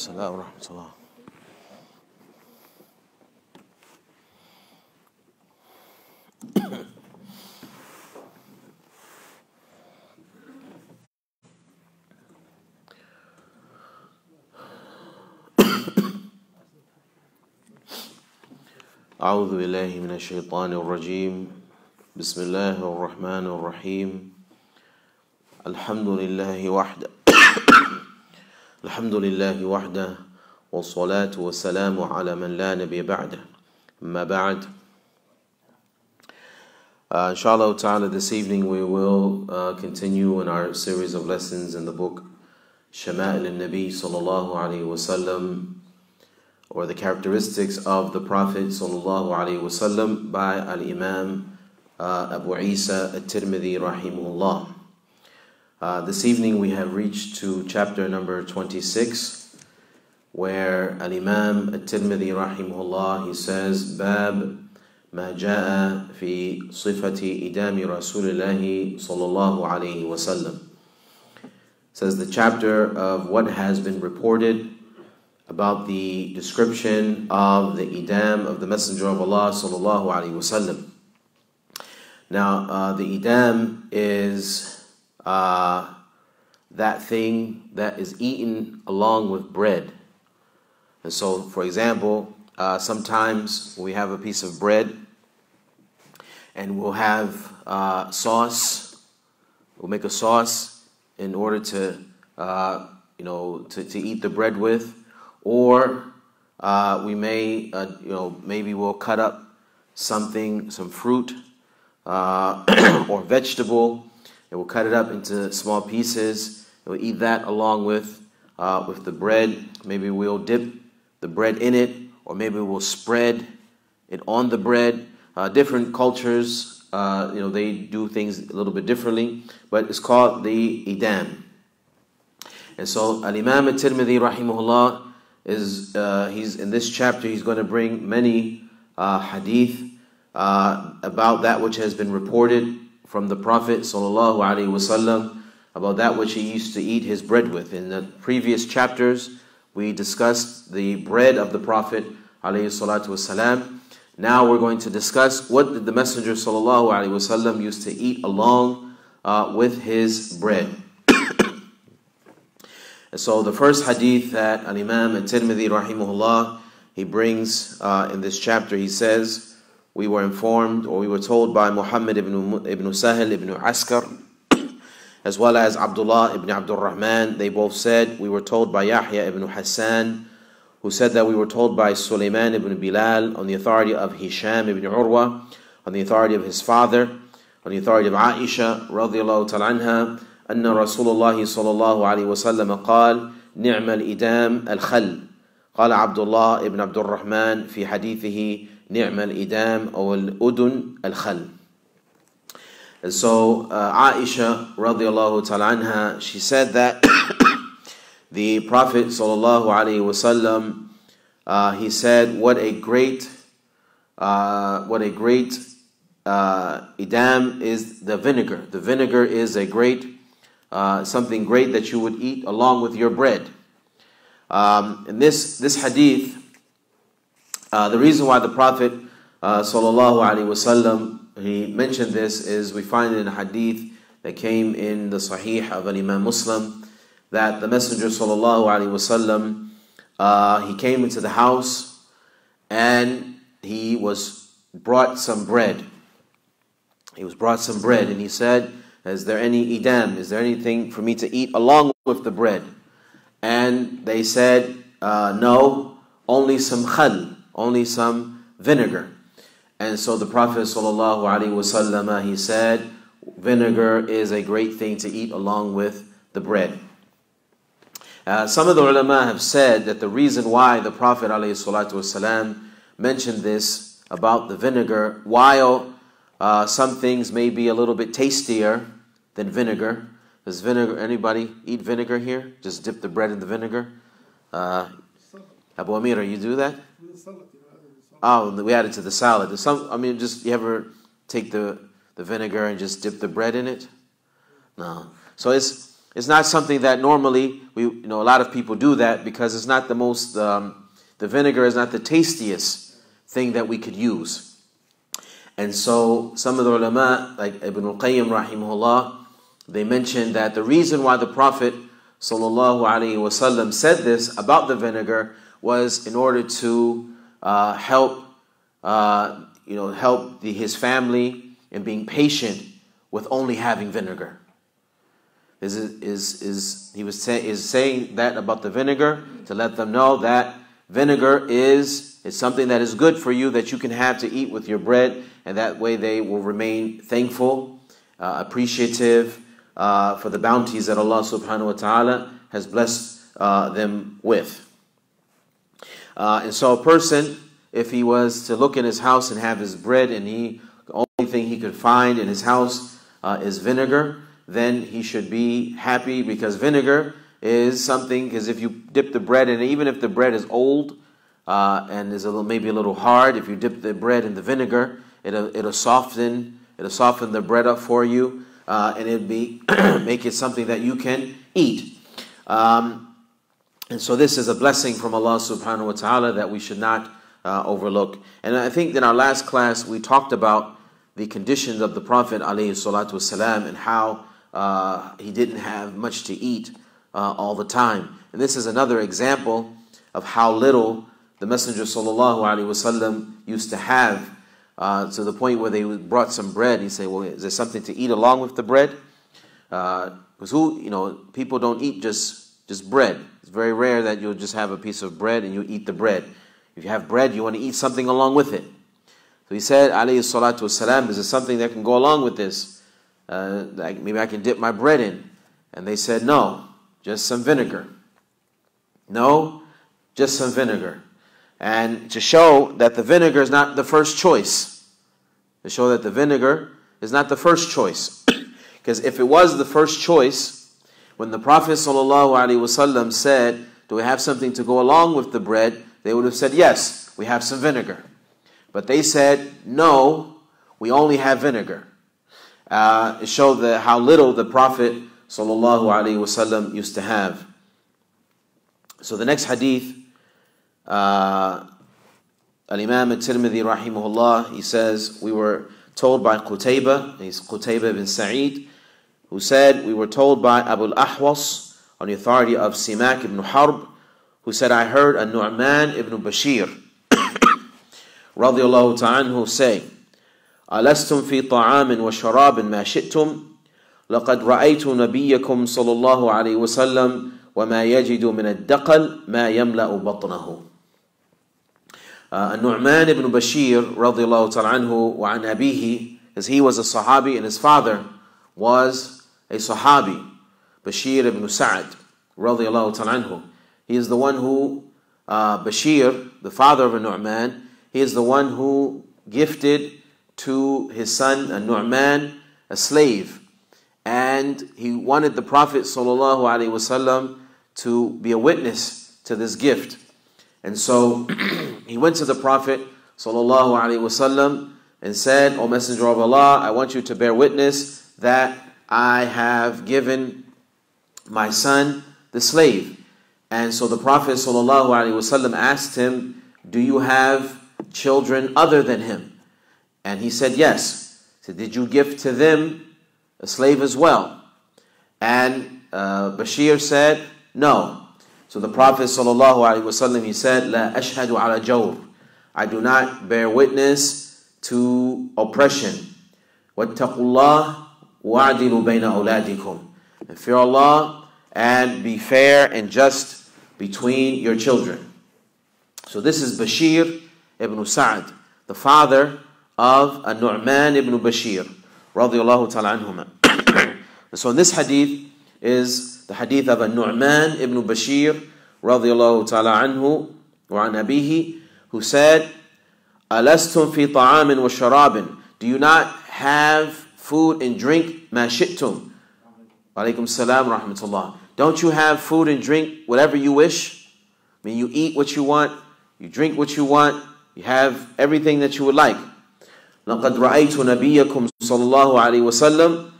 السلام ورحمة الله. أعوذ بالله من الشيطان الرجيم. بسم الله الرحمن الرحيم. الحمد لله وحده الحمد لله وحده والصلاة والسلام على من لا نبي بعده أما بعد uh, Inshallah ta'ala this evening we will uh, continue in our series of lessons in the book Shama'il al-Nabi sallallahu alayhi wasallam or the characteristics of the Prophet sallallahu alayhi wasallam by Al-Imam uh, Abu Isa al-Tirmidhi rahimahullah uh, this evening we have reached to chapter number 26 where Al-Imam At-Tirmidhi rahimahullah he says Bab ما جاء في صفة إدام رسول الله صلى الله عليه وسلم says the chapter of what has been reported about the description of the idam of the Messenger of Allah sallallahu alaihi wasallam. Now, uh, the idam is uh, that thing that is eaten along with bread. And so, for example, uh, sometimes we have a piece of bread and we'll have uh, sauce. We'll make a sauce in order to, uh, you know, to, to eat the bread with. Or uh, we may, uh, you know, maybe we'll cut up something, some fruit or vegetable we'll cut it up into small pieces. We'll eat that along with uh, with the bread. Maybe we'll dip the bread in it, or maybe we'll spread it on the bread. Uh, different cultures, uh, you know, they do things a little bit differently, but it's called the idam. And so, Al Imam Al Tirmidhi, rahimahullah, is uh, he's in this chapter. He's going to bring many uh, hadith uh, about that which has been reported from the Prophet wasallam about that which he used to eat his bread with. In the previous chapters, we discussed the bread of the Prophet wasallam. Now we're going to discuss what did the Messenger wasallam used to eat along uh, with his bread. so the first hadith that Al Imam At-Tirmidhi rahimahullah he brings uh, in this chapter, he says we were informed or we were told by Muhammad ibn, ibn Sahel ibn Askar as well as Abdullah ibn Abdul Rahman. They both said, we were told by Yahya ibn Hassan, who said that we were told by Sulaiman ibn Bilal on the authority of Hisham ibn Urwa, on the authority of his father, on the authority of Aisha radiallahu ta'ala anha, أن رسول الله صلى الله عليه وسلم قال نعم الإدام الخل قال عبد الله ابن عبد الرحمن في حديثه نعم الإدام أو الأدن الخل and so uh, Aisha radiallahu ta'ala anha, she said that the Prophet sallallahu alaihi wasallam, uh, he said, what a great, uh, what a great uh, idam is the vinegar. The vinegar is a great, uh, something great that you would eat along with your bread. Um, and this, this hadith, uh, the reason why the Prophet uh, wasallam he mentioned this is we find in a hadith that came in the Sahih of an Imam Muslim that the Messenger sallallahu alaihi wasallam uh, he came into the house and he was brought some bread. He was brought some bread and he said, "Is there any idam? Is there anything for me to eat along with the bread?" And they said, uh, "No, only some khal, only some vinegar." And so the Prophet ﷺ, he said, vinegar is a great thing to eat along with the bread. Uh, some of the ulama have said that the reason why the Prophet ﷺ mentioned this about the vinegar, while uh, some things may be a little bit tastier than vinegar. Does vinegar, anybody eat vinegar here? Just dip the bread in the vinegar? Uh, Abu Amir, you do that? Oh, we add it to the salad. some, I mean, just you ever take the, the vinegar and just dip the bread in it? No. So it's it's not something that normally we, you know, a lot of people do that because it's not the most, um, the vinegar is not the tastiest thing that we could use. And so some of the ulama, like Ibn al-Qayyim rahimahullah, they mentioned that the reason why the Prophet sallallahu alaihi wasallam said this about the vinegar was in order to uh, help, uh, you know, help the, his family in being patient with only having vinegar. Is, is, is, he was say, is saying that about the vinegar to let them know that vinegar is, is something that is good for you that you can have to eat with your bread, and that way they will remain thankful, uh, appreciative uh, for the bounties that Allah subhanahu wa ta'ala has blessed uh, them with. Uh, and so a person, if he was to look in his house and have his bread and he, the only thing he could find in his house uh, is vinegar, then he should be happy because vinegar is something, because if you dip the bread in, even if the bread is old uh, and is a little, maybe a little hard, if you dip the bread in the vinegar, it'll, it'll soften, it'll soften the bread up for you, uh, and it'll be, make it something that you can eat. Um, and so this is a blessing from Allah subhanahu wa ta'ala that we should not uh, overlook. And I think in our last class we talked about the conditions of the Prophet alayhi salatu wasalam and how uh, he didn't have much to eat uh, all the time. And this is another example of how little the Messenger sallallahu alaihi wasallam used to have. Uh, to the point where they brought some bread. He said, "Well, is there something to eat along with the bread?" Because uh, who, you know, people don't eat just just bread. It's very rare that you'll just have a piece of bread and you eat the bread. If you have bread, you want to eat something along with it. So he said, "Alayhi salatu wasalam, is there something that can go along with this?" uh, maybe I can dip my bread in. And they said, no, just some vinegar. No, just some vinegar. And to show that the vinegar is not the first choice. To show that the vinegar is not the first choice. because if it was the first choice, when the Prophet ﷺ said, Do we have something to go along with the bread? They would have said, Yes, we have some vinegar. But they said, No, we only have vinegar uh, it showed the, how little the Prophet ﷺ used to have. So the next hadith, uh, Al-Imam al-Tirmidhi rahimahullah, he says, we were told by Qutayba, he's Qutayba bin Sa'id, who said, we were told by Abu al-Ahwas, on the authority of Simak ibn Harb, who said, I heard a Nu'man ibn Bashir, radiallahu ta'anhu, say, ألستم في طعام وشراب ما شئتم لقد رأيت نبيكم صلى الله عليه وسلم وما يجد من الدقل ما يملأ بطنه uh, Nu'man ibn Bashir radiallahu ta'ala anhu wa an abihi as he was a sahabi and his father was a sahabi Bashir ibn Sa'ad radiallahu ta'ala anhu he is the one who uh, Bashir the father of a Nu'man he is the one who gifted to his son a Nu'man, a slave. And he wanted the Prophet ﷺ to be a witness to this gift. And so he went to the Prophet ﷺ and said, O Messenger of Allah, I want you to bear witness that I have given my son the slave. And so the Prophet ﷺ asked him, Do you have children other than him? And he said, Yes. He said, Did you give to them a slave as well? And uh, Bashir said, No. So the Prophet ﷺ, he said, La ashhadu ala jawr. I do not bear witness to oppression. وَاتَّقُوا اللَّهِ وَعْدِلُوا بَيْنَ أَوْلَادِكُمْ And fear Allah and be fair and just between your children. So this is Bashir ibn Sa'd, the father of An-Nu'man ibn Bashir radiallahu ta'ala anhuma. so in this hadith is the hadith of An-Nu'man ibn Bashir radiallahu ta'ala anhu wa an abihi who said Alastum fi ta'amin wa sharabin Do you not have food and drink ma shi'tum? Alaykum salam rahmatullah. Don't you have food and drink whatever you wish? I mean you eat what you want, you drink what you want, you have everything that you would like. لقد رأيت نبيكم صلى الله عليه وسلم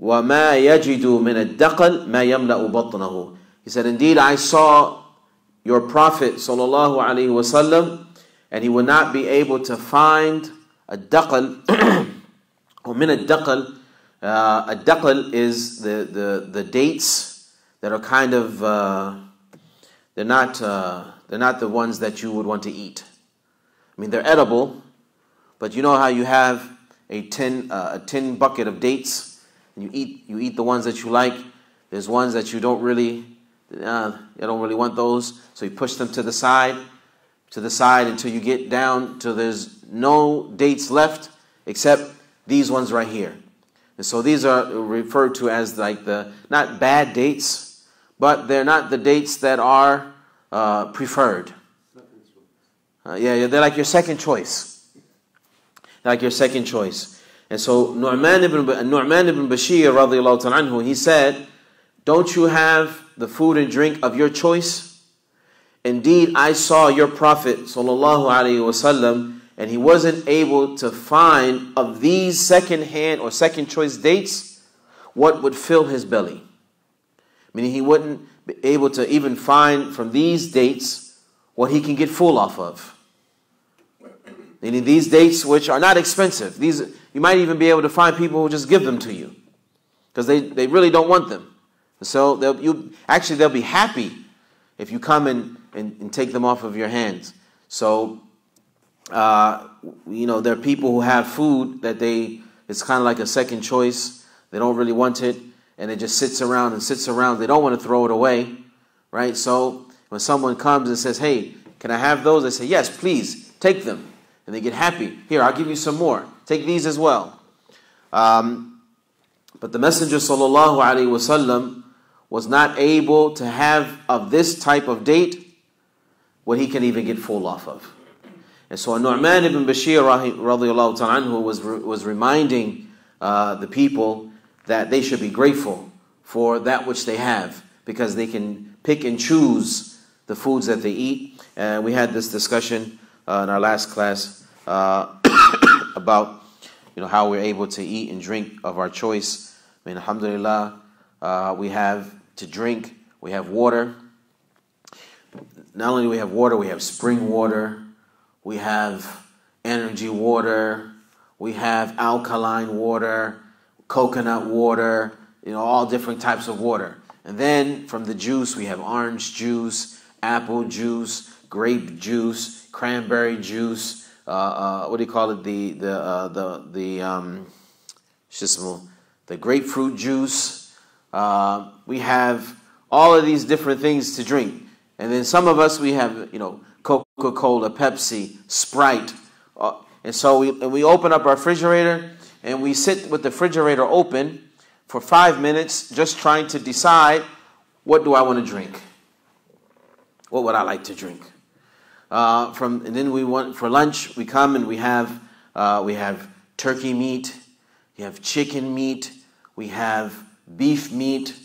وَمَا يَجِدُ مِنَ الدَّقَلِ مَا يَمْلَأُ بَطْنَهُ He said, Indeed, I saw your Prophet sallallahu alaihi wasallam, and he would not be able to find a daqal, a daqal. Uh, a daqal is the, the, the dates that are kind of, uh, they're, not, uh, they're not the ones that you would want to eat. I mean, they're edible, but you know how you have a tin, uh, a tin bucket of dates, and you eat, you eat the ones that you like. There's ones that you don't really, uh, you don't really want those, so you push them to the side, to the side until you get down till there's no dates left except these ones right here. And so these are referred to as like the, not bad dates, but they're not the dates that are uh, preferred. Uh, yeah, they're like your second choice. They're like your second choice. And so Nu'man ibn, Nu'man ibn Bashir, radiallahu anhu, he said, Don't you have the food and drink of your choice? Indeed, I saw your Prophet, sallallahu alaihi wasallam, and he wasn't able to find of these second hand or second choice dates what would fill his belly. Meaning he wouldn't be able to even find from these dates what he can get full off of. Meaning these dates which are not expensive. These you might even be able to find people who just give them to you. Because they, they really don't want them. So they'll you actually they'll be happy if you come and, and, and take them off of your hands. So uh, you know, there are people who have food that they, it's kind of like a second choice. They don't really want it, and it just sits around and sits around. They don't want to throw it away, right? So when someone comes and says, hey, can I have those? They say, yes, please, take them. And they get happy. Here, I'll give you some more. Take these as well. Um, but the Messenger sallallahu was not able to have of this type of date what he can even get full off of. And so Nu'man ibn Bashir radiallahu anhu was, was reminding uh, the people that they should be grateful for that which they have because they can pick and choose the foods that they eat. And we had this discussion uh, in our last class uh, about you know how we're able to eat and drink of our choice. I mean, alhamdulillah, uh, we have to drink, we have water. Not only we have water, we have spring water, we have energy water, we have alkaline water, coconut water, you know, all different types of water. And then from the juice, we have orange juice, apple juice, grape juice, cranberry juice. Uh, uh, what do you call it? The the uh, the the um, the grapefruit juice. Uh, we have all of these different things to drink, and then some of us we have you know Coca Cola, Pepsi, Sprite. Uh, and so we, we open up our refrigerator and we sit with the refrigerator open for five minutes just trying to decide what do I want to drink? What would I like to drink? Uh, from and then we want for lunch we come and we have uh, we have turkey meat, we have chicken meat, we have beef meat,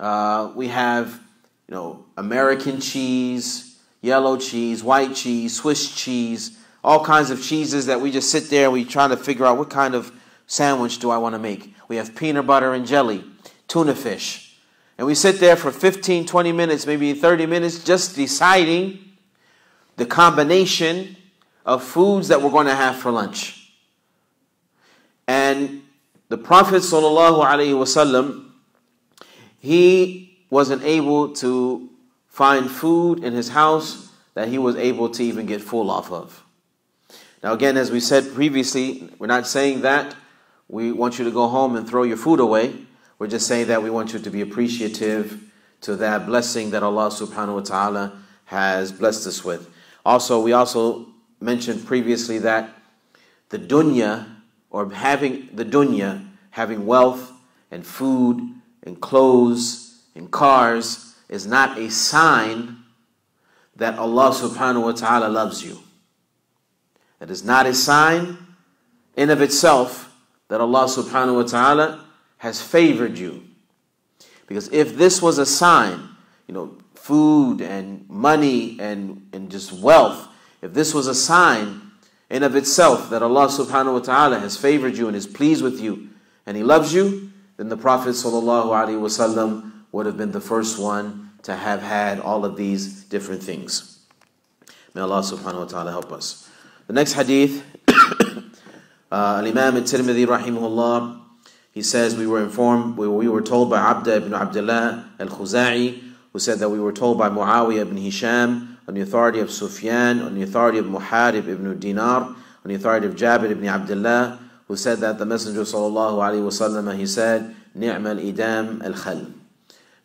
uh, we have you know American cheese, yellow cheese, white cheese, Swiss cheese, all kinds of cheeses that we just sit there and we trying to figure out what kind of sandwich do I want to make. We have peanut butter and jelly, tuna fish. And we sit there for 15, 20 minutes, maybe 30 minutes, just deciding the combination of foods that we're going to have for lunch. And the Prophet ﷺ, he wasn't able to find food in his house that he was able to even get full off of. Now, again, as we said previously, we're not saying that we want you to go home and throw your food away. We're just saying that we want you to be appreciative to that blessing that Allah subhanahu wa ta'ala has blessed us with. Also, we also mentioned previously that the dunya, or having the dunya, having wealth and food and clothes and cars, is not a sign that Allah subhanahu wa ta'ala loves you. It is not a sign in of itself that Allah subhanahu wa ta'ala has favored you. Because if this was a sign, you know, food and money and, and just wealth, if this was a sign in of itself that Allah subhanahu wa ta'ala has favored you and is pleased with you and He loves you, then the Prophet ﷺ would have been the first one to have had all of these different things. May Allah subhanahu wa ta'ala help us. The next hadith, uh, Imam al-Tirmidhi rahimahullah, he says, we were informed, we, we were told by Abda ibn Abdullah al-Khuza'i, who said that we were told by Muawiyah ibn Hisham, on the authority of Sufyan, on the authority of Muharib ibn Dinar, on the authority of Jabir ibn Abdullah, who said that the Messenger sallallahu alaihi wasallam, he said, Ni'mal idam al-khal.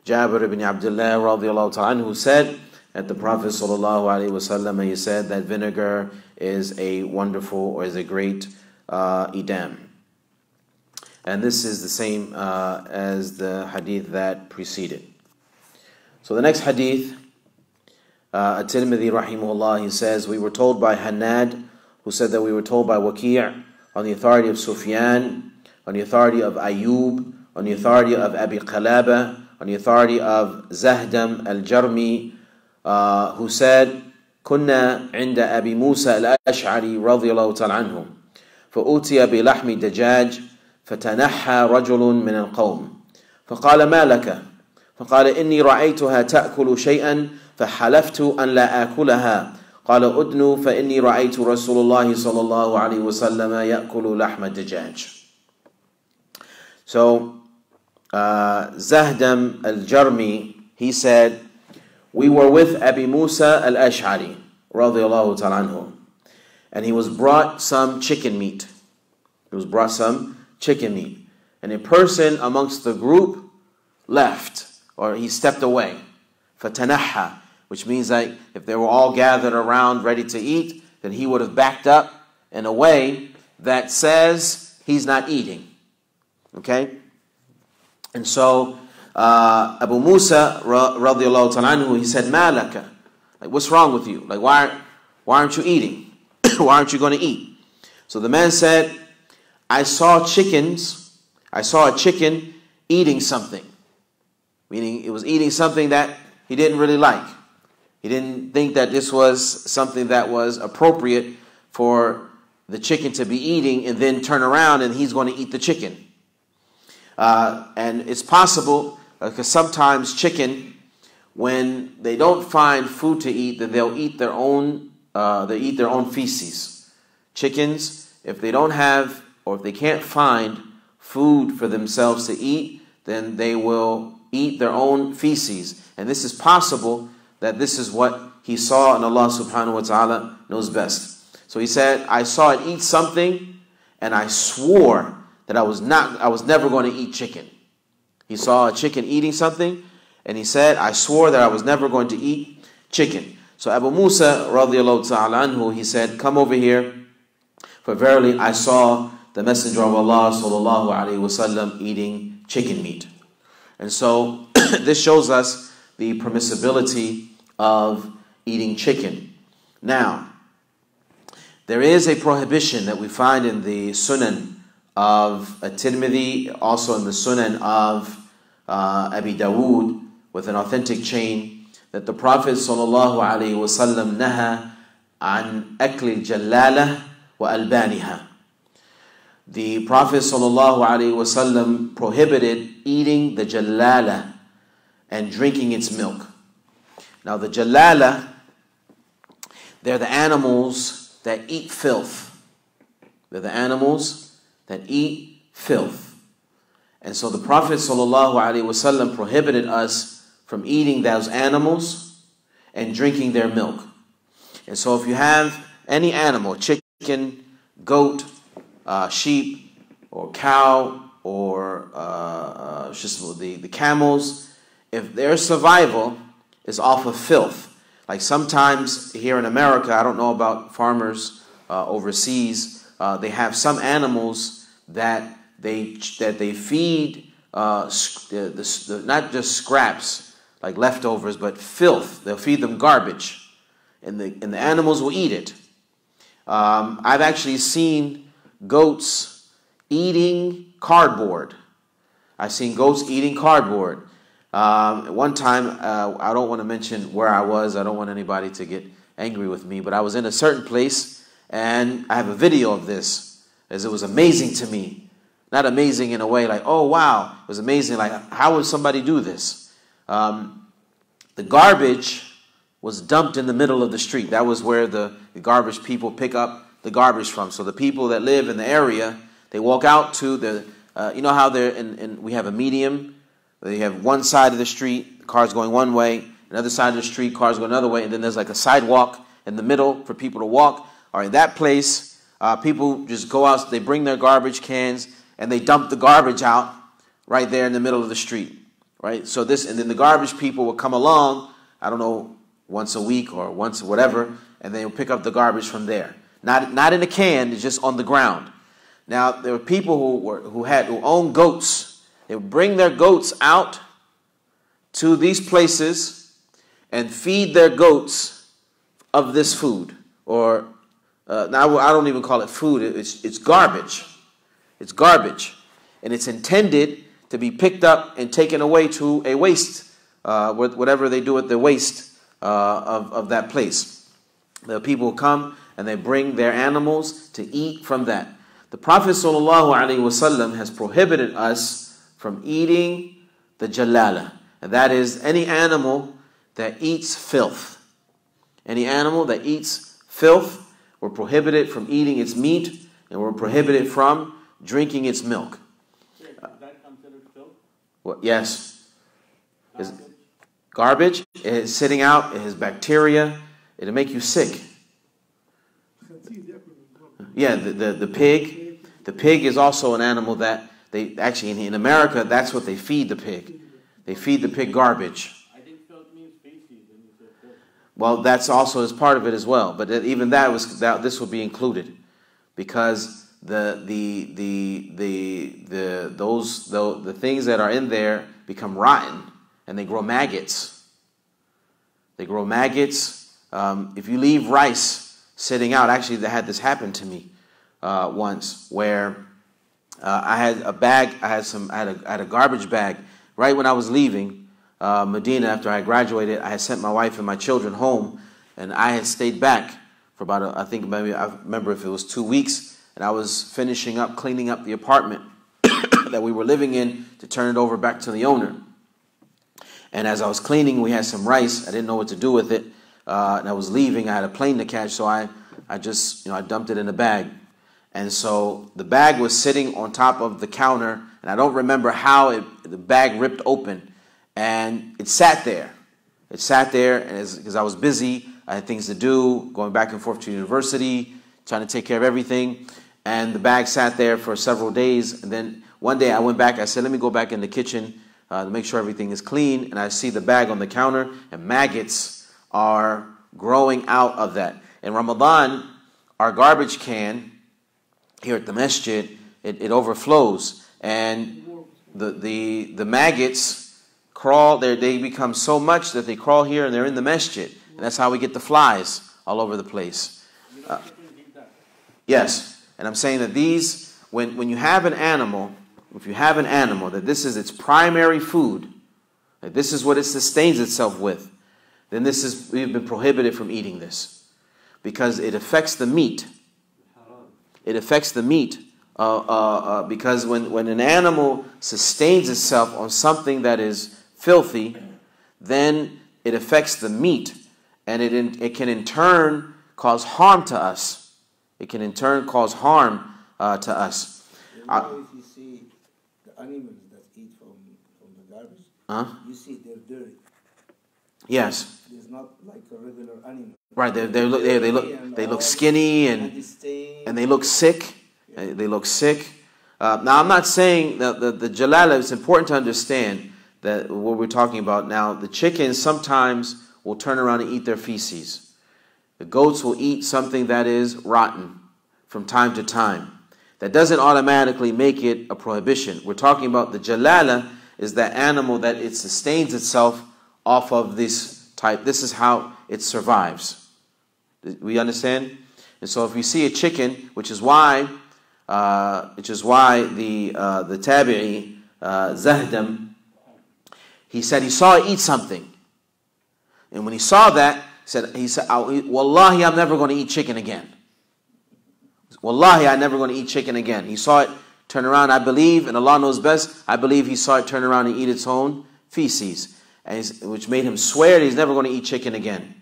Jabir ibn Abdullah radiallahu ta'ala, who said that the Prophet sallallahu alaihi wasallam, he said that vinegar is a wonderful or is a great uh, idam. And this is the same uh, as the hadith that preceded. So the next hadith, uh, At-Tirmidhi rahimahullah, he says, we were told by Hanad, who said that we were told by Waqi' on the authority of Sufyan, on the authority of Ayub, on the authority of Abi Qalaba, on the authority of Zahdam al-Jarmi, uh, who said, كنا عند أبي موسى الأشعري رضي الله تعالى عنه فأوتي بلحم دجاج فتنحى رجل من القوم فقال ما لك فقال إني رأيتها تأكل شيئا فحلفت أن لا آكلها قال أدنو فإني رأيت رسول الله صلى الله عليه وسلم يأكل لحم الدجاج So uh, Zahdam al-Jarmi, he said, we were with Abi Musa al-Ash'ari, radiallahu ta'ala and he was brought some chicken meat. He was brought some chicken meat. And a person amongst the group left, or he stepped away. Fatanaha, which means that if they were all gathered around ready to eat, then he would have backed up in a way that says he's not eating. Okay? And so uh, Abu Musa radiallahu ta'ala he said, Malaka. Like, what's wrong with you? Like, why, why aren't you eating? why aren't you going to eat? So the man said, I saw chickens, I saw a chicken eating something. Meaning it was eating something that he didn't really like. He didn't think that this was something that was appropriate for the chicken to be eating and then turn around and he's going to eat the chicken. Uh, and it's possible because uh, sometimes chicken, when they don't find food to eat, then they'll eat their own. Uh, they eat their own feces. Chickens, if they don't have or if they can't find food for themselves to eat, then they will eat their own feces. And this is possible that this is what he saw, and Allah subhanahu wa ta'ala knows best. So he said, I saw it eat something, and I swore that I was not I was never going to eat chicken. He saw a chicken eating something, and he said, I swore that I was never going to eat chicken. So Abu Musa radiallahu ta'ala anhu, he said, Come over here, for verily I saw the Messenger of Allah sallallahu alayhi wasallam eating chicken meat. And so this shows us the permissibility of eating chicken. Now, there is a prohibition that we find in the Sunan of At-Tirmidhi, also in the Sunan of uh, Abi Dawood, with an authentic chain, that the Prophet wasallam naha an akli jalala wa albaniha. The Prophet sallallahu alaihi wasallam prohibited eating the jalala and drinking its milk. Now the jalala, they're the animals that eat filth. They're the animals that eat filth. And so the Prophet ﷺ prohibited us from eating those animals and drinking their milk. And so if you have any animal, chicken, goat, uh, sheep, or cow, or uh, uh, just the, the camels, if their survival is off of filth, like sometimes here in America, I don't know about farmers uh, overseas, uh, they have some animals that they that they feed uh, the, the, the, not just scraps like leftovers, but filth. They'll feed them garbage, and the and the animals will eat it. Um, I've actually seen goats eating cardboard. I've seen goats eating cardboard. Um, one time, uh, I don't want to mention where I was. I don't want anybody to get angry with me, but I was in a certain place and I have a video of this, as it was amazing to me. Not amazing in a way like, oh wow, it was amazing. Like, how would somebody do this? Um, the garbage was dumped in the middle of the street. That was where the, garbage people pick up the garbage from. So the people that live in the area, they walk out to the, uh, you know how they're in, in, we have a medium. They have one side of the street, cars going one way, another side of the street, cars go another way, and then there's like a sidewalk in the middle for people to walk. Or in that place, uh, people just go out, they bring their garbage cans, and they dump the garbage out right there in the middle of the street. Right? So this, and then the garbage people will come along, I don't know, once a week or once whatever, and they'll pick up the garbage from there. Not, not in a can, it's just on the ground. Now, there were people who, were, who had who owned goats. They would bring their goats out to these places and feed their goats of this food. Or, uh, now I don't even call it food, it's, it's garbage. It's garbage. And it's intended to be picked up and taken away to a waste, uh, whatever they do with the waste uh, of, of that place. The people come and they bring their animals to eat from that. The Prophet ﷺ has prohibited us from eating the jalala, and that is any animal that eats filth. Any animal that eats filth, we're prohibited from eating its meat, and we're prohibited from drinking its milk. Is that considered filth? Well, yes. Is, Garbage is sitting out, it has bacteria, it'll make you sick. Yeah, the, the, the pig. The pig is also an animal that they actually in, in America that's what they feed the pig. They feed the pig garbage. I think filth means feces, and you said filth. Well, that's also as part of it as well. But even that was that this would be included because the the the the the those the, the things that are in there become rotten and they grow maggots. They grow maggots. Um, if you leave rice sitting out, actually, they had this happen to me uh, once where uh, I had a bag, I had some, I had, a, I had a garbage bag right when I was leaving uh, Medina after I graduated. I had sent my wife and my children home, and I had stayed back for about, a, I think maybe I remember if it was two weeks, and I was finishing up cleaning up the apartment that we were living in to turn it over back to the owner. And as I was cleaning, we had some rice. I didn't know what to do with it. Uh, and I was leaving. I had a plane to catch, so I, I just, you know, I dumped it in a bag. And so the bag was sitting on top of the counter, and I don't remember how it, the bag ripped open, and it sat there. It sat there, and because I was busy, I had things to do, going back and forth to university, trying to take care of everything, and the bag sat there for several days. And then one day I went back. I said, "Let me go back in the kitchen uh, to make sure everything is clean. And I see the bag on the counter, and maggots are growing out of that. In Ramadan, our garbage can here at the masjid, it, it overflows. And the, the, the maggots crawl, they become so much that they crawl here and they're in the masjid. And that's how we get the flies all over the place. Uh, yes. And I'm saying that these, when, when you have an animal if you have an animal, that this is its primary food, that this is what it sustains itself with, then this is we've been prohibited from eating this because it affects the meat. It affects the meat uh, uh, uh, because when, when an animal sustains itself on something that is filthy, then it affects the meat and it, in, it can in turn cause harm to us. It can in turn cause harm uh, to us. Uh, if you see the animals that eat from, from the garbage, huh? you see they're dirty. Yes. It's not like a regular animal. Right. They, they look they, they look they look skinny and and they look sick. They look sick. Uh, now I'm not saying that the, the jalala. It's important to understand that what we're talking about now. The chickens sometimes will turn around and eat their feces. The goats will eat something that is rotten from time to time that doesn't automatically make it a prohibition. We're talking about the jalala is that animal that it sustains itself off of this type. This is how it survives. We understand? And so if we see a chicken, which is why, uh, which is why the uh, the tabi'i uh, Zahdam, he said he saw it eat something, and when he saw that, he said he said, "Wallahi, I'm never going to eat chicken again." Wallahi, I'm never going to eat chicken again. He saw it turn around. I believe, and Allah knows best, I believe he saw it turn around and eat its own feces, which made him swear that he's never going to eat chicken again.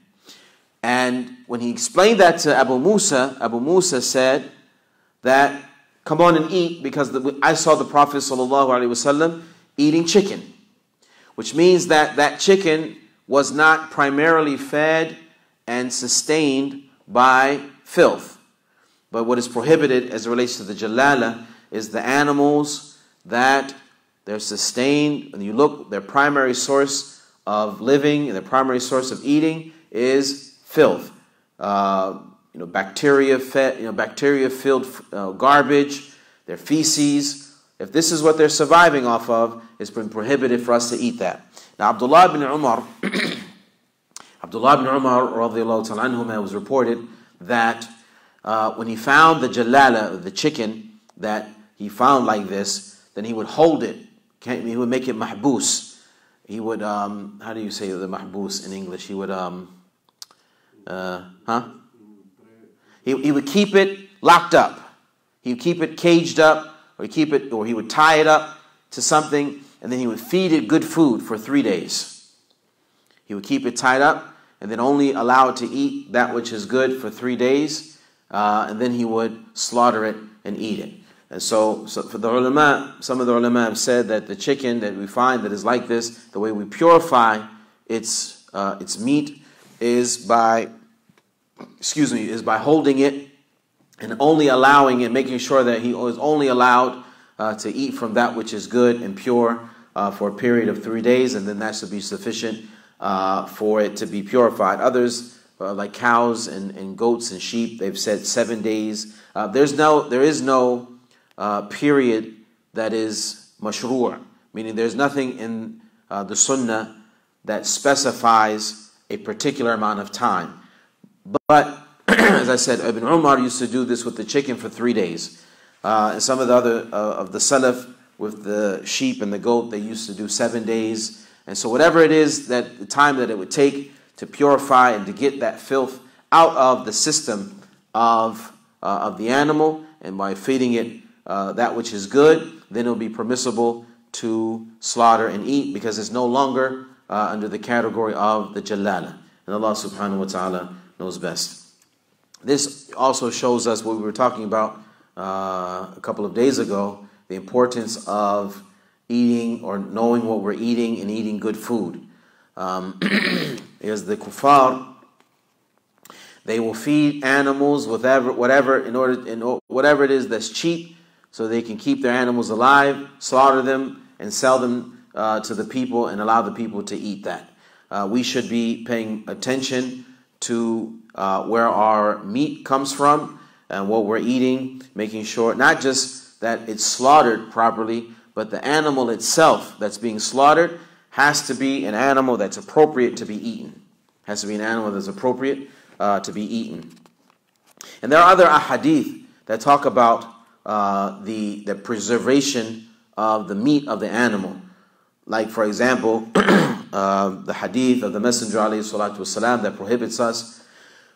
And when he explained that to Abu Musa, Abu Musa said that, come on and eat because the, I saw the Prophet ﷺ eating chicken. Which means that that chicken was not primarily fed and sustained by filth. But what is prohibited as it relates to the jalala is the animals that they're sustained. When you look, their primary source of living and their primary source of eating is filth, uh, you know, bacteria you know, bacteria filled uh, garbage, their feces. If this is what they're surviving off of, it's been prohibited for us to eat that. Now, Abdullah ibn Umar, Abdullah ibn Umar, radiallahu ta'ala anhum, was reported that uh, when he found the jalala, the chicken that he found like this, then he would hold it. He would make it mahbus. He would, um, how do you say the mahbus in English? He would, um, uh, huh? He, he would keep it locked up. He would keep it caged up, or keep it, or he would tie it up to something, and then he would feed it good food for three days. He would keep it tied up, and then only allow it to eat that which is good for three days, uh, and then he would slaughter it and eat it. And so, so for the ulama, some of the ulama have said that the chicken that we find that is like this, the way we purify its uh, its meat is by, excuse me, is by holding it and only allowing it, making sure that he is only allowed uh, to eat from that which is good and pure uh, for a period of three days, and then that should be sufficient uh, for it to be purified. Others, uh, like cows and, and goats and sheep, they've said seven days. Uh, there's no, there is no uh, period that is mashru', meaning there's nothing in the sunnah that specifies a particular amount of time. But as I said, Ibn Umar used to do this with the chicken for three days. Uh, and some of the other uh, of the Salaf with the sheep and the goat, they used to do seven days. And so whatever it is that the time that it would take to purify and to get that filth out of the system of, uh, of the animal, and by feeding it uh, that which is good, then it will be permissible to slaughter and eat because it's no longer uh, under the category of the jalala. And Allah subhanahu wa ta'ala knows best. This also shows us what we were talking about uh, a couple of days ago the importance of eating or knowing what we're eating and eating good food. Um, because the kuffar, they will feed animals whatever, whatever in order, in whatever it is that's cheap, so they can keep their animals alive, slaughter them, and sell them uh, to the people and allow the people to eat that. Uh, we should be paying attention to uh, where our meat comes from and what we're eating, making sure not just that it's slaughtered properly, but the animal itself that's being slaughtered has to be an animal that's appropriate to be eaten. Has to be an animal that's appropriate uh, to be eaten. And there are other ahadith that talk about uh, the, the preservation of the meat of the animal. Like, for example, uh, the hadith of the Messenger والسلام, that prohibits us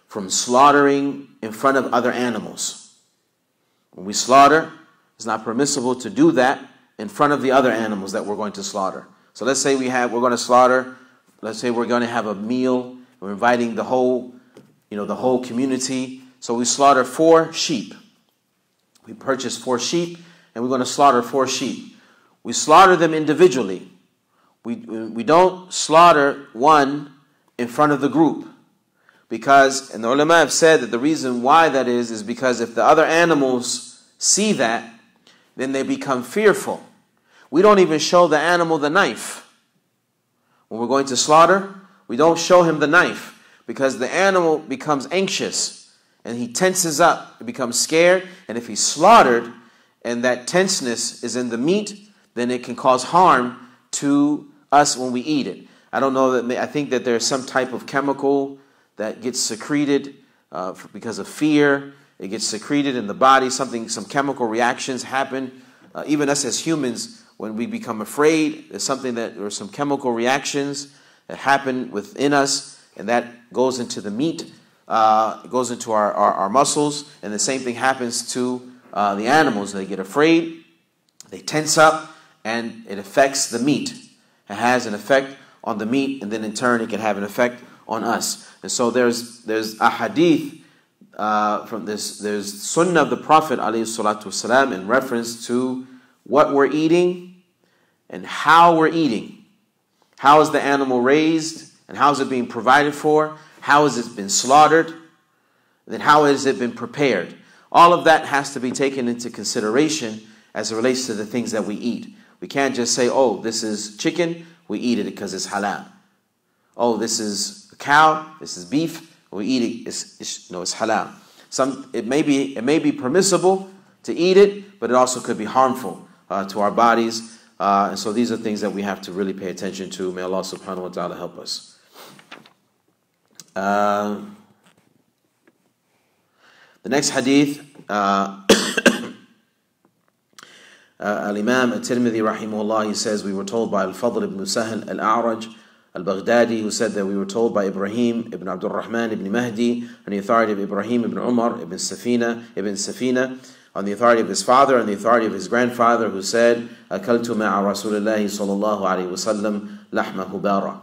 from slaughtering in front of other animals. When we slaughter, it's not permissible to do that in front of the other animals that we're going to slaughter. So let's say we have we're going to slaughter, let's say we're going to have a meal, we're inviting the whole, you know, the whole community. So we slaughter four sheep. We purchase four sheep and we're going to slaughter four sheep. We slaughter them individually. We, we don't slaughter one in front of the group. Because, and the ulama have said that the reason why that is, is because if the other animals see that, then they become fearful. We don't even show the animal the knife. When we're going to slaughter, we don't show him the knife because the animal becomes anxious and he tenses up, he becomes scared, and if he's slaughtered and that tenseness is in the meat, then it can cause harm to us when we eat it. I don't know that, I think that there's some type of chemical that gets secreted uh, because of fear. It gets secreted in the body. Something, some chemical reactions happen. Uh, even us as humans, when we become afraid, there's something that are some chemical reactions that happen within us, and that goes into the meat. Uh, it goes into our, our, our, muscles, and the same thing happens to uh, the animals. They get afraid, they tense up and it affects the meat. It has an effect on the meat, and then in turn it can have an effect on us. And so there's there's a hadith uh, from this there's sunnah of the Prophet والسلام, in reference to what we're eating and how we're eating. How is the animal raised and how is it being provided for? How has it been slaughtered? And then how has it been prepared? All of that has to be taken into consideration as it relates to the things that we eat. We can't just say, oh, this is chicken, we eat it because it's halal. Oh, this is a cow, this is beef, we eat it, it's, it's, no, it's halal. Some, it, may be, it may be permissible to eat it, but it also could be harmful uh, to our bodies. Uh, and so these are things that we have to really pay attention to. May Allah subhanahu wa ta'ala help us. Uh, the next hadith, uh, uh, Al-Imam At-Tirmidhi rahimahullah, he says, we were told by Al-Fadl ibn Sahel Al-A'raj, al-Baghdadi who said that we were told by Ibrahim ibn Abdul Rahman ibn Mahdi on the authority of Ibrahim ibn Umar ibn Safina ibn Safina on the authority of his father and the authority of his grandfather who said akaltu ma'a Rasulullah sallallahu alaihi wasallam lahma hubara.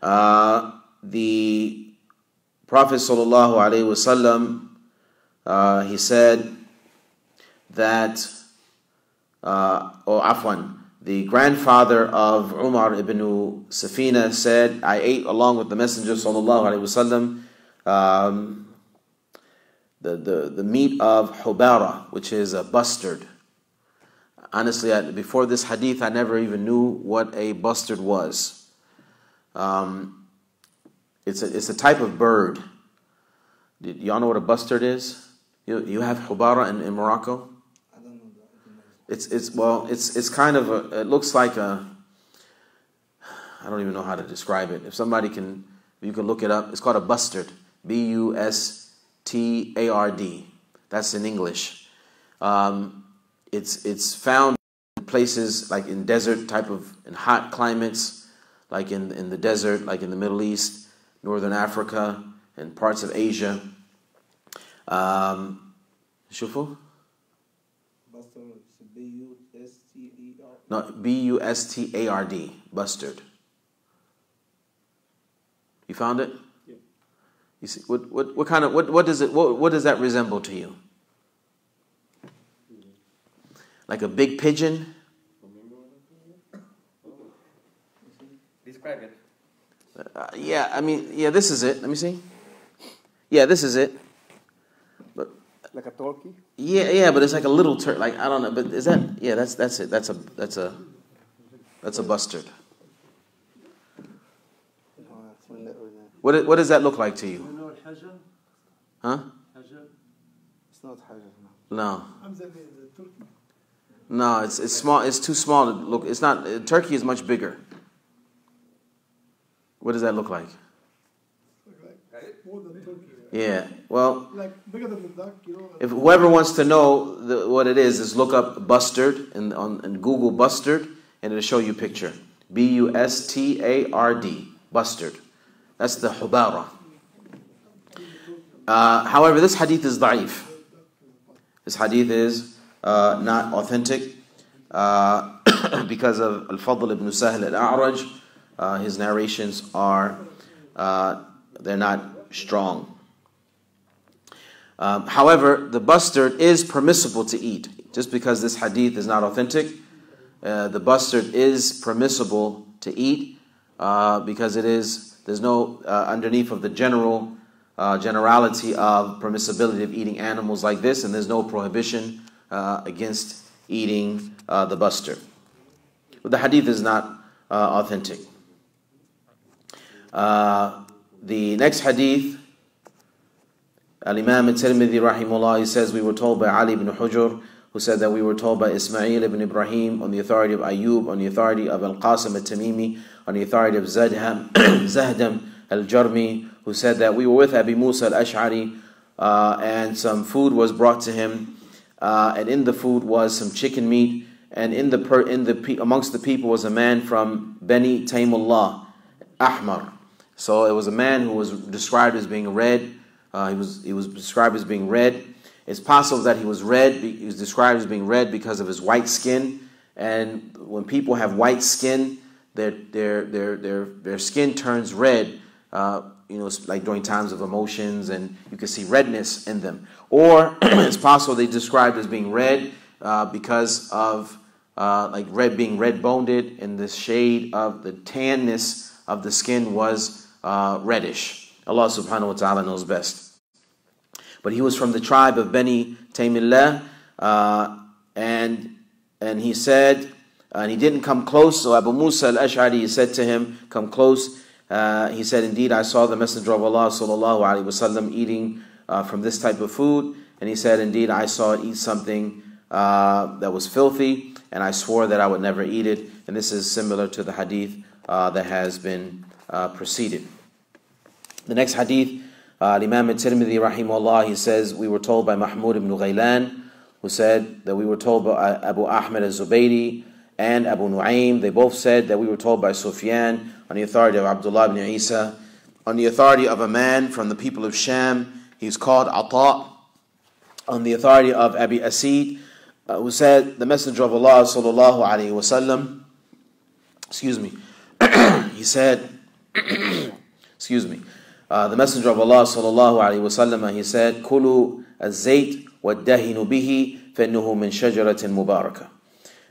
Uh, the Prophet sallallahu alaihi wasallam uh, he said that uh, or oh, afwan the grandfather of Umar ibn Safina said, I ate along with the Messenger sallallahu alaihi um, the, the, the meat of hubara, which is a bustard. Honestly, I, before this hadith, I never even knew what a bustard was. Um, it's, a, it's a type of bird. Y'all know what a bustard is? You, you have hubara in, in Morocco? it's it's well, it's it's kind of a, it looks like a. I don't even know how to describe it. If somebody can, you can look it up. It's called a bustard. B U S T A R D. That's in English. Um, it's it's found in places like in desert type of in hot climates, like in in the desert, like in the Middle East, northern Africa, and parts of Asia. Um, Shufu? No, B U S T A R D, bustard. You found it? Yeah. You see, what, what, what kind of what, what does it what, what does that resemble to you? Like a big pigeon? Describe it. Uh, yeah, I mean, yeah, this is it. Let me see. Yeah, this is it. But Like a turkey? Yeah, yeah, but it's like a little turd. Like I don't know, but is that? Yeah, that's that's it. That's a that's a that's a bustard. What what does that look like to you? You know Hajar? Huh? It's not hajar. no. No, Hamza is a Turkey. no. It's it's small. It's too small to look. It's not. uh, Turkey is much bigger. What does that look like? Like more than Turkey. Yeah. Well, Like bigger than the duck, you know. if whoever wants to know the, what it is, is look up bustard and on and Google bustard, and it'll show you a picture. B U S T A R D, bustard. That's the hubara. Uh, however, this hadith is da'if. This hadith is uh, not authentic uh, because of Al-Fadl ibn Sahl al-A'raj. Uh, his narrations are, uh, they're not strong. Um, however, the bustard is permissible to eat. Just because this hadith is not authentic, uh, the bustard is permissible to eat uh, because it is, there's no uh, underneath of the general uh, generality of permissibility of eating animals like this, and there's no prohibition uh, against eating uh, the bustard. But the hadith is not authentic. the next hadith Al-Imam al-Tirmidhi rahimahullah, he says, we were told by Ali ibn Hujr, who said that we were told by Ismail ibn Ibrahim on the authority of Ayub, on the authority of Al-Qasim al-Tamimi, on the authority of Zadham, Zahdam al-Jarmi, who said that we were with Abi Musa al-Ash'ari, uh, and some food was brought to him, uh, and in the food was some chicken meat, and in the per, in the amongst the people was a man from Beni Taymullah, Ahmar. So it was a man who was described as being red, uh, he was he was described as being red, It's possible that he was red, he was described as being red because of his white skin. And when people have white skin, their, their, their, their, their skin turns red, uh, you know, like during times of emotions, and you can see redness in them. Or it's possible they described as being red uh, because of uh, like red being red boned, and the shade of the tanness of the skin was uh, reddish. Allah subhanahu wa ta'ala knows best. But he was from the tribe of Beni Taymillah, uh, and, and he said, and he didn't come close. So Abu Musa al-Ash'ari said to him, come close. Uh, he said, indeed, I saw the Messenger of Allah sallallahu alaihi wasallam eating uh, from this type of food. And he said, indeed, I saw it eat something uh, that was filthy, and I swore that I would never eat it. And this is similar to the hadith uh, that has been uh, preceded. The next hadith, uh, Imam al-Tirmidhi rahimahullah, he says, we were told by Mahmud ibn Ghaylan, who said that we were told by Abu Ahmed al-Zubaydi and Abu Nu'aym, they both said that we were told by Sufyan on the authority of Abdullah ibn Isa, on the authority of a man from the people of Sham, he's called Ata, on the authority of Abi Asid, uh, who said, the Messenger of Allah sallallahu alayhi wasallam, excuse me, he said, excuse me, uh, the Messenger of Allah sallallahu alayhi wasallam, he said, Kulu az-zayt wa-dahinu bihi فَإِنَّهُ مِنْ شَجَرَةٍ مُبَارَكَةٍ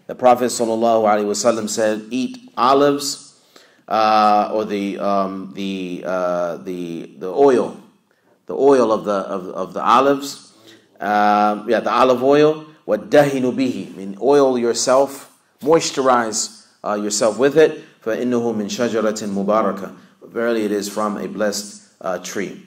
The Prophet sallallahu alayhi wasallam said, eat olives uh, or the, um, the, uh, the, the oil, the oil of the, of, of the olives, uh, yeah, the olive oil, وَالدَّهِنُ بِهِ mean oil yourself, moisturize uh, yourself with it, فَإِنَّهُ مِنْ شَجَرَةٍ مُبَارَكَةٍ Verily it is from a blessed uh, tree.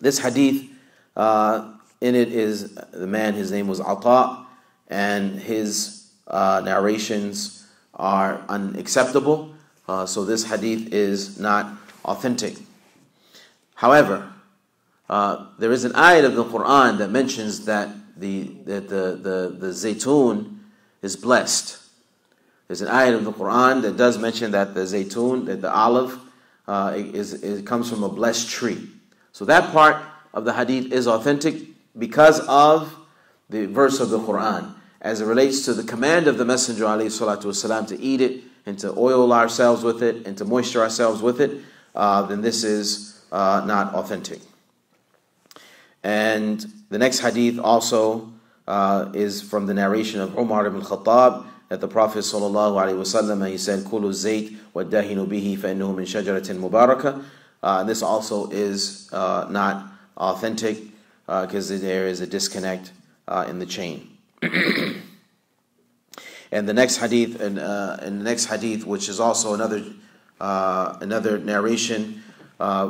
This hadith, uh, in it is the man, his name was Ata, and his uh, narrations are unacceptable. Uh, so this hadith is not authentic. However, uh, there is an ayat of the Quran that mentions that the that the the, the zaytun is blessed. There's an ayat of the Quran that does mention that the zaytun, that the olive, uh, is, it comes from a blessed tree. So that part of the hadith is authentic because of the verse of the Quran as it relates to the command of the Messenger والسلام, to eat it and to oil ourselves with it and to moisture ourselves with it, uh, then this is uh, not authentic. And the next hadith also uh, is from the narration of Umar ibn Khattab that the Prophet ﷺ, he said, Kulu zayt wa dahinu bihi fa innahu min shajaratin mubarakah. Uh, this also is uh, not authentic because uh, there is a disconnect uh, in the chain. and the next hadith, and, uh, and the next hadith, which is also another another narration,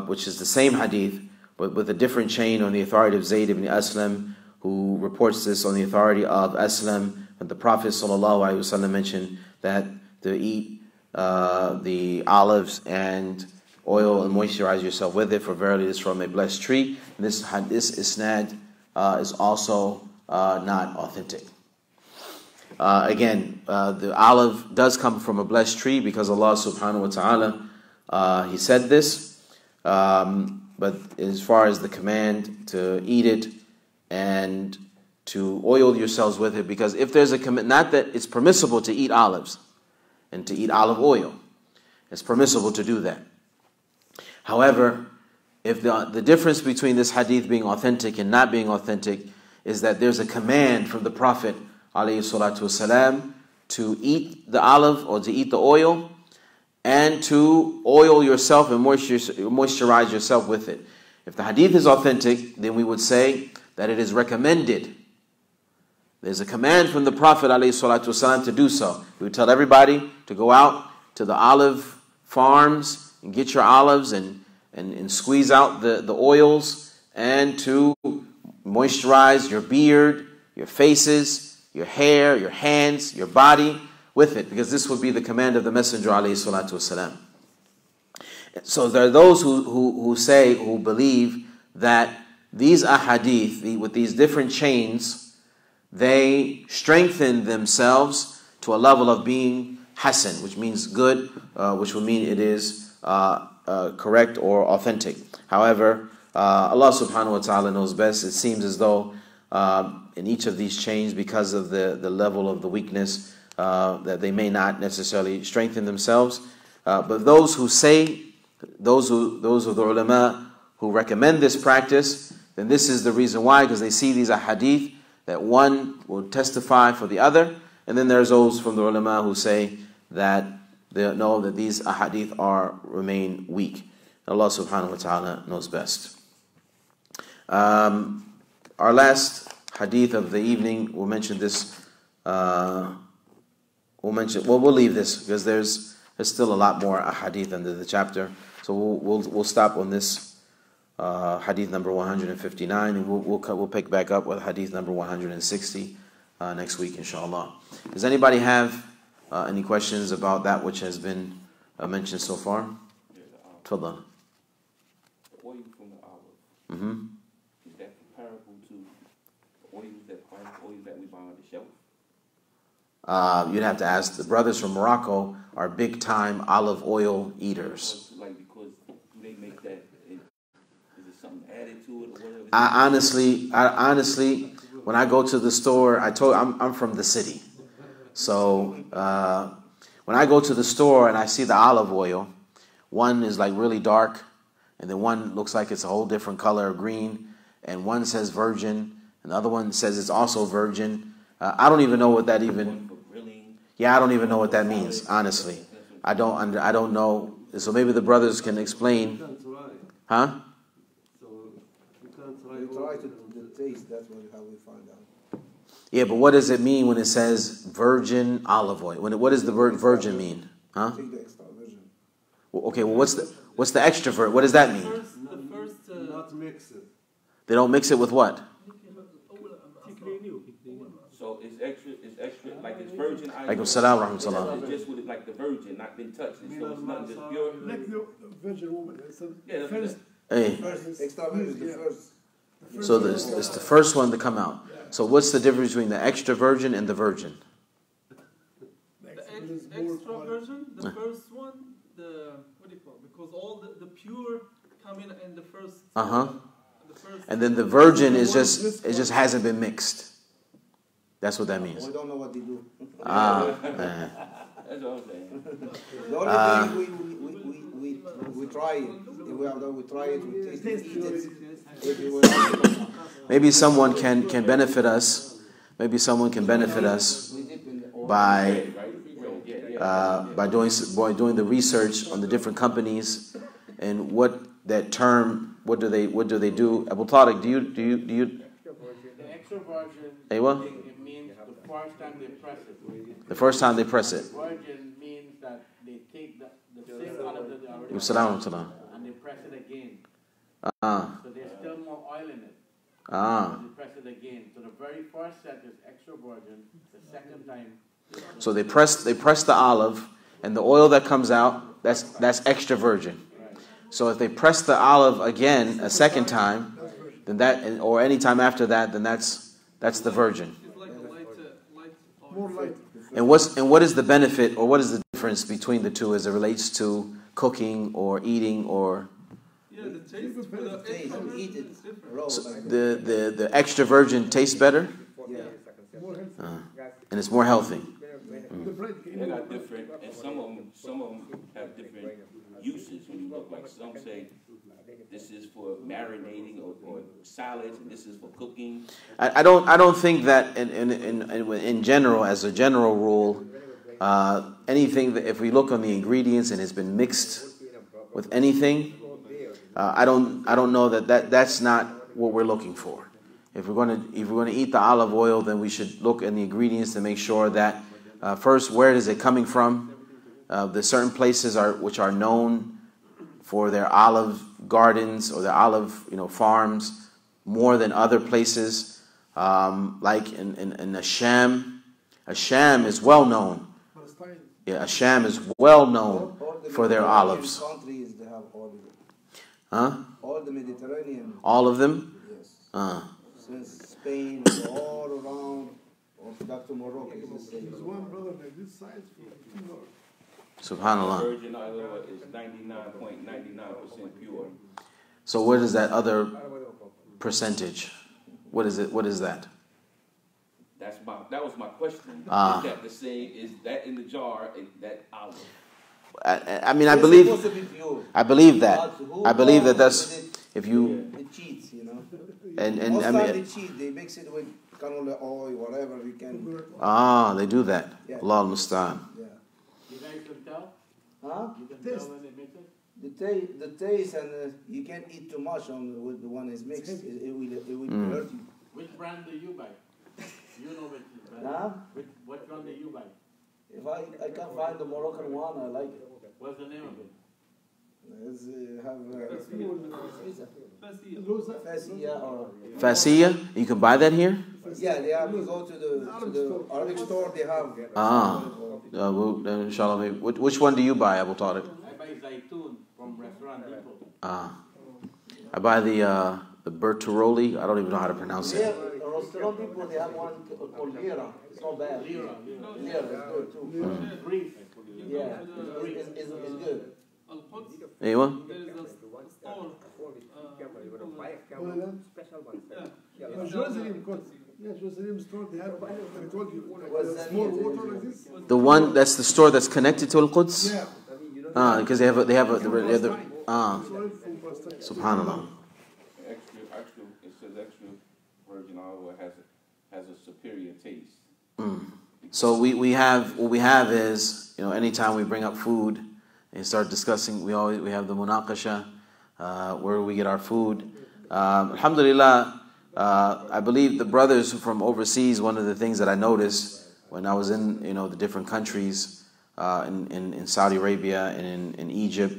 which is the same hadith, but with a different chain on the authority of Zayd ibn Aslam, who reports this on the authority of Aslam. The Prophet ﷺ mentioned that to eat uh, the olives and oil and moisturize yourself with it, for verily it is from a blessed tree. This, this isnad uh, is also uh, not authentic. Uh, again, uh, the olive does come from a blessed tree because Allah subhanahu wa ta'ala, uh, He said this. Um, but as far as the command to eat it and to oil yourselves with it, because if there's a command, not that it's permissible to eat olives and to eat olive oil, it's permissible to do that. However, if the, the difference between this hadith being authentic and not being authentic is that there's a command from the Prophet والسلام, to eat the olive or to eat the oil and to oil yourself and moisturize yourself with it. If the hadith is authentic, then we would say that it is recommended. there's a command from the Prophet ﷺ to do so. He would tell everybody to go out to the olive farms and get your olives and, and, and squeeze out the, the oils and to moisturize your beard, your faces, your hair, your hands, your body with it, because this would be the command of the Messenger ﷺ. So there are those who, who, who say, who believe that these ahadith, the, with these different chains, they strengthen themselves to a level of being hasan, which means good, uh, which would mean it is uh, uh, correct or authentic. However, uh, Allah subhanahu wa ta'ala knows best. It seems as though um, in each of these chains because of the, the level of the weakness uh, that they may not necessarily strengthen themselves. Uh, but those who say, those who those of the ulama who recommend this practice, then this is the reason why, because they see these ahadith that one will testify for the other, and then there's those from the ulama who say that they know that these ahadith are remain weak. Allah subhanahu wa ta'ala knows best. Um, our last hadith of the evening, we'll mention this. Uh, we'll mention. Well, we'll leave this because there's there's still a lot more hadith under the chapter. So we'll we'll, we'll stop on this uh, hadith number 159, and we'll, we'll we'll pick back up with hadith number 160 uh, next week, inshallah. Does anybody have uh, any questions about that which has been uh, mentioned so far? Tfadal. oil from the olive, Mm-hmm. is that comparable to oils that oils that we buy on the shelf? Uh, you'd have to ask the brothers from Morocco are big time olive oil eaters. Or Like because do they make that? Is it something added to it or whatever? I honestly, I honestly, when I go to the store, I told I'm I'm from the city, so uh, when I go to the store and I see the olive oil, one is like really dark, and then one looks like it's a whole different color of green, and one says virgin, and the other one says it's also virgin. Uh, I don't even know what that even. Yeah, I don't even know what that means, honestly. I don't under, I don't know. So maybe the brothers can explain, huh? So you can't try. We all try of to them. the taste. That's what how we find out. Yeah, but what does it mean when it says virgin olive oil? When it, what does the word virgin mean? Huh? Take the extra virgin. Well, okay, well what's the what's the extrovert? What does that mean? First, the first uh, Not mix it. They don't mix it with what? So it's extra. It's extra. Like it's virgin. Alaikum olive salam wa oil. rahmatullah. It's just with it like the virgin, not been touched. So it's nothing just pure. Like the virgin woman. It's the Yeah, that's first. Hey, First, extra virgin is the first. So this it's the first one to come out. So what's the difference between the extra virgin and the virgin? the ex- one is more extra virgin, the first one, the what do you call? it? Because all the, the pure come in in the first. Uh-huh. The first. And then the virgin is just it just hasn't been mixed. That's what that means. We don't know what they do. Ah. That's what I'm saying. The only Uh, thing we, we, we, we, we, we try it. We have done, we try it, we taste it, eat it. If we will maybe someone can can benefit us. Maybe someone can benefit us we dip in the oil. by Right? Yeah, yeah. uh, by doing by doing the research on the different companies and what that term what do they what do they do Abu Tariq do you do you do you The extra virgin, means the first time they press it. the first time they press it Virgin means that they take the, the same olive that they already Salam salam. and they press it again. Ah So there's still more oil in it. ah They press it again. So the very first set is extra virgin. The second time. so they press they press the olive and the oil that comes out that's that's extra virgin so if they press the olive again a second time then that or any time after that then that's that's the virgin like a light, light oil. More light. And what's and what is the benefit or what is the difference between the two as it relates to cooking or eating or Yeah, the taste for the Taste, extra you eat it is raw. so the, the, the extra virgin tastes better Yeah. Uh, and it's more healthy. The bread. They got different, and some of them, some of them have different uses when you look. Like some say, this is for marinating or, or salads, and this is for cooking. I, I don't I don't think that in in, in, in in general as a general rule uh, anything that if we look on the ingredients and it's been mixed with anything uh, I don't I don't know that, that that's not what we're looking for. If we're going to if we're going to eat the olive oil, then we should look at the ingredients to make sure that uh, first where is it coming from. Uh, the certain places are which are known for their olive gardens or their olive you know farms more than other places. Um, like in in, in Asham, Asham is well known. Yeah, Asham is well known All- all the for their olives. Countries they have olive. Huh? All the Mediterranean, All of them. yes. Uh, Since Spain, all around, or back to Morocco, it's the same. There's one brother like this size for two dollars. Subhanallah. Virgin olive is ninety-nine point ninety-nine percent pure. So where does that other percentage? What is it? What is that? That's my, that was my question. Ah. Is that the same, is that in the jar, is that olive? I, I- I mean, I believe, to be pure. I believe that. Who I believe that that's if you it, it cheats, you know. and and Most I time they mean, cheat. They mix it with canola oil, whatever we can. ah, they do that. Yeah. Allah al-Mustan. Yeah. You guys can tell? Huh? You can Taste. tell when they mix it? The taste, the taste, and uh, you can't eat too much on with the one is mixed. It, it will, it will Mm. hurt you. Which brand do you buy? You know which brand. Huh? Which, what one do you buy? If I, I can find the Moroccan one, I like it. What's the name of it? It's, uh, have uh, First year. Fassia or Fasiya, you can buy that here. yeah, they have. You go to the to the Arabic store. They have. Ah. Uh, well, inshallah, maybe, which, which one do you buy, Abu Tariq? I buy Zaytun from Restaurant Depot. Ah, I buy the uh, the Bertaroli. I don't even know how to pronounce Yeah, it. restaurant people they have one called Lira. It's not bad. Lira, Lira is good too. Greece. Yeah, it's, it's, it's, it's good. Al-Quds, Anyone? there is a store. Uh, yeah. Uh, Jerusalem, because, yeah, Jerusalem store, they have, I told you, like What's a that small water like this. The one that's the store that's connected to Al Quds. Yeah. Ah, because they have a, they have a, they have the, ah, Soil from Palestine. Subhanallah. Extra, extra, it says extra virgin olive has a, has a superior taste. So we, we have what we have is you know anytime we bring up food and start discussing we always we have the munakasha, uh, where we get our food. Um, alhamdulillah, uh, I believe the brothers from overseas. One of the things that I noticed when I was in you know the different countries uh, in, in in Saudi Arabia and in, in Egypt,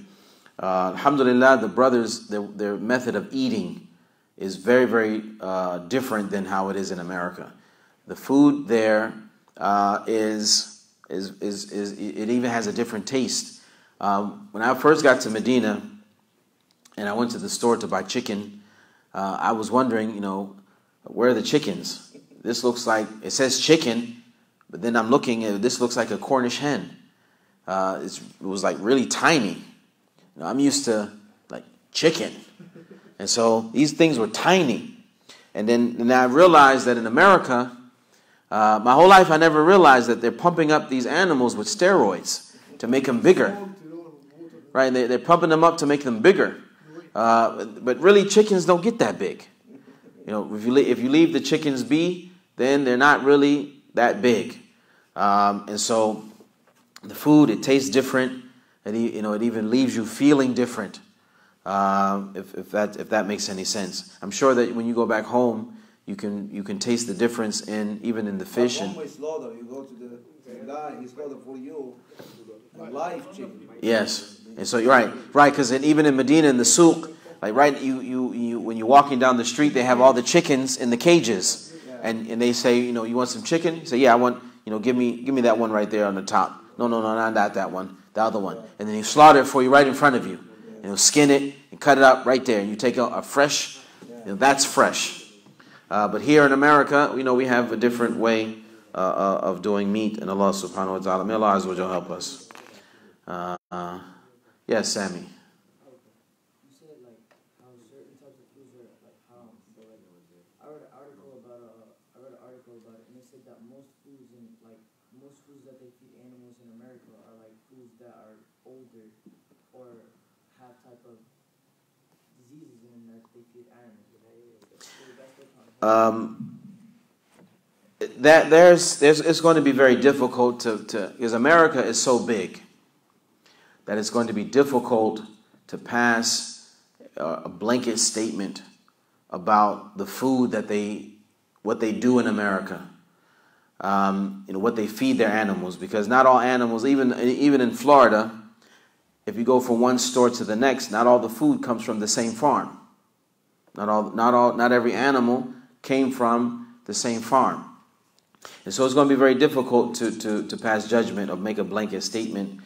uh, alhamdulillah, the brothers their, their method of eating is very very uh, different than how it is in America. The food there uh, is, is, is, is, it even has a different taste. Um, when I first got to Medina and I went to the store to buy chicken, uh, I was wondering, you know, where are the chickens? This looks like, it says chicken, but then I'm looking at this looks like a Cornish hen. Uh, it was like really tiny. You know, I'm used to like chicken. And so these things were tiny. And then and I realized that in America, uh, my whole life I never realized that they're pumping up these animals with steroids to make them bigger. Right? They, they're pumping them up to make them bigger. Uh, but really, chickens don't get that big. You know, if you, le- if you leave the chickens be, then they're not really that big. Um, and so the food, it tastes different. And you know, it even leaves you feeling different. Um, if, if that if that makes any sense, I'm sure that when you go back home, you can you can taste the difference in even in the fish But and slaughter, you go to the, guy, he for you. Live chicken. Yes, and so you're right, right? Because even in Medina, in the souk, like right, you, you you when you're walking down the street, they have all the chickens in the cages, and and they say, you know, you want some chicken? You say, yeah, I want, you know, give me give me that one right there on the top. No, no, no, not that that one, the other one, and then he slaughter it for you right in front of you, and he'll skin it and cut it up right there, and you take a, a fresh, you know, that's fresh. Uh, but here in America, you know, we have a different way uh, uh, of doing meat, and Allah Subhanahu wa Taala, may Allah Azza help us. Uh, uh, yes, Sammy. You said like how certain types of foods are like haram. So like I read an article about uh, I read an article about it and it said that most foods in like most foods that they feed animals in America are like foods that are older or have type of diseases in them that they feed animals. So that's what kind of- Um, that there's, there's it's going to be very difficult to, to because America is so big that it's going to be difficult to pass uh, a blanket statement about the food that they what they do in America. Um, you know what they feed their animals because not all animals even even in Florida if you go from one store to the next not all the food comes from the same farm not all not all not every animal came from the same farm and so it's going to be very difficult to, to, to pass judgment or make a blanket statement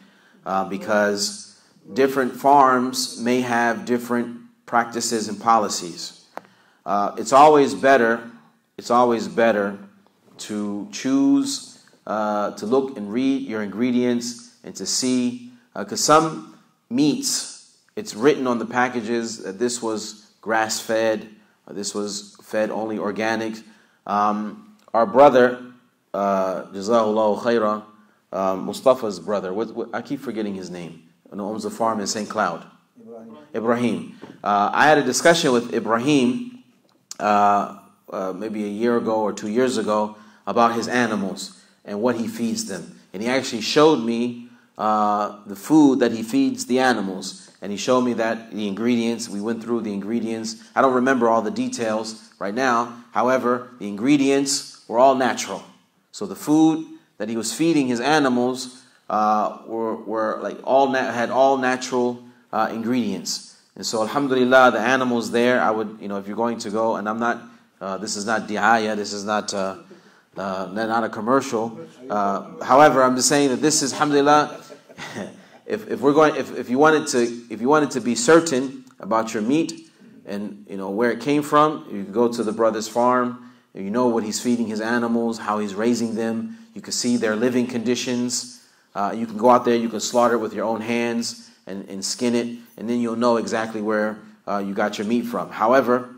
uh, because different farms may have different practices and policies. Uh, it's always better, it's always better to choose, uh, to look and read your ingredients and to see, because some meats, it's written on the packages that this was grass fed, This was fed only organics. Um, our brother, uh, khaira, um, Mustafa's brother, what, what, I keep forgetting his name, who owns a farm in St. Cloud. Ibrahim. Ibrahim. Uh, I had a discussion with Ibrahim uh, uh, maybe a year ago or two years ago about his animals and what he feeds them. And he actually showed me uh, the food that he feeds the animals. And he showed me that the ingredients, we went through the ingredients. I don't remember all the details right now. However, the ingredients were all natural. So the food that he was feeding his animals uh, were, were like all had all natural uh, ingredients. And so, alhamdulillah, the animals there, I would, you know, if you're going to go, and I'm not, uh, this is not diaya, this is not, uh, uh, not a commercial. Uh, however, I'm just saying that this is, alhamdulillah, if, if we're going, if, if you wanted to, if you wanted to be certain about your meat and, you know, where it came from, you could go to the brother's farm, you know what he's feeding his animals, how he's raising them, you can see their living conditions. Uh, you can go out there, you can slaughter it with your own hands and, and skin it, and then you'll know exactly where uh, you got your meat from. However,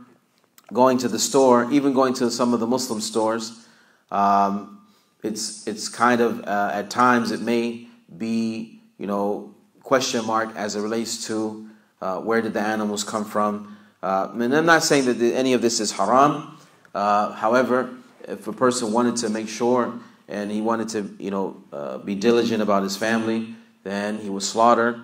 going to the store, even going to some of the Muslim stores, um, it's it's kind of uh, at times it may be you know question mark as it relates to uh, where did the animals come from. Uh, and I'm not saying that any of this is haram. Uh, however, if a person wanted to make sure and he wanted to you know uh, be diligent about his family, then he would slaughter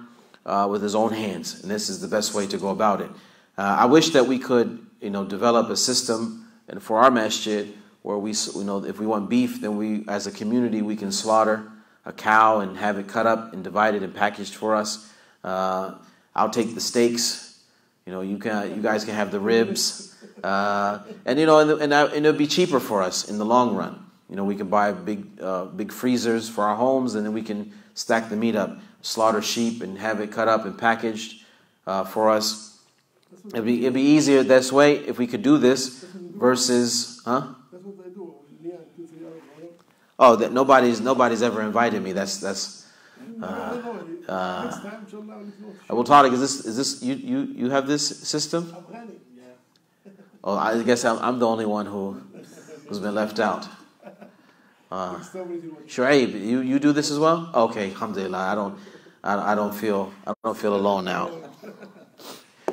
uh, with his own hands, and this is the best way to go about it. Uh, I wish that we could, you know, develop a system, and for our masjid, where we, you know, if we want beef, then we, as a community, we can slaughter a cow and have it cut up and divided and packaged for us. Uh, I'll take the steaks. You know, you can, you guys can have the ribs, uh, and you know, and, and, and it'll be cheaper for us in the long run. You know, we can buy big, uh, big freezers for our homes, and then we can stack the meat up slaughter sheep and have it cut up and packaged uh, for us. It'd be, it'd be easier this way if we could do this versus, huh? That's what they do. Yeah, two, three hours, right? Oh, that nobody's nobody's ever invited me. That's that's. Uh, Next time, inshallah, we'll know. Well, Tariq, is this is this you you you have this system? Oh, I guess I'm, I'm the only one who who's been left out. Uh, Next time, we'll do what- Shuaib, you, you do this as well? Okay, alhamdulillah. I don't I, I don't feel I don't feel alone now.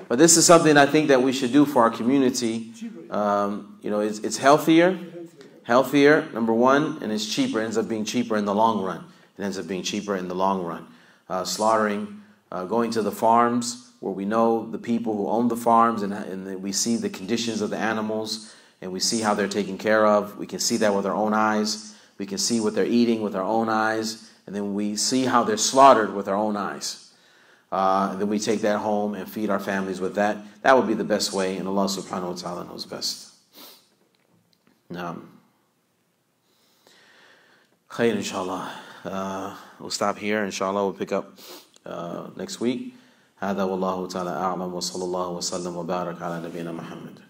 But this is something I think that we should do for our community. Um, you know, it's, it's healthier, healthier, number one, and it's cheaper. It ends up being cheaper in the long run. It ends up being cheaper in the long run. Uh, slaughtering, uh, going to the farms where we know the people who own the farms and, and we see the conditions of the animals and we see how they're taken care of. We can see that with our own eyes. We can see what they're eating with our own eyes. And then we see how they're slaughtered with our own eyes. Uh, and then we take that home and feed our families with that. That would be the best way, and Allah subhanahu wa ta'ala knows best. Now, khair inshallah. Uh, we'll stop here. Inshallah, we'll pick up uh, next week. هذا والله تعالى أعلم وصلى الله وسلم وبارك على نبينا محمد